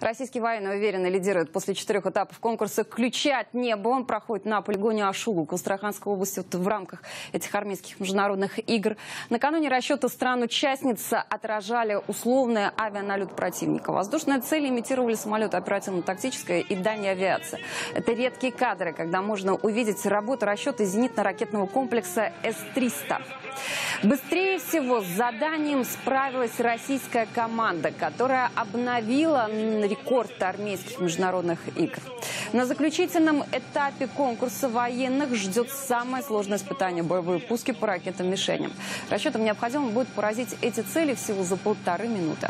Российские военные уверенно лидируют после четырех этапов конкурса «Ключи от неба». Он проходит на полигоне Ашулу, Астраханской области вот в рамках этих армейских международных игр. Накануне расчеты стран-участниц отражали условный авианалет противника. Воздушные цели имитировали самолеты оперативно-тактической и дальней авиации. Это редкие кадры, когда можно увидеть работу расчета зенитно-ракетного комплекса С-300. Быстрее всего с заданием справилась российская команда, которая обновила рекорд армейских международных игр. На заключительном этапе конкурса военных ждет самое сложное испытание – боевые пуски по ракетам-мишеням. Расчетам необходимо будет поразить эти цели всего за полторы минуты.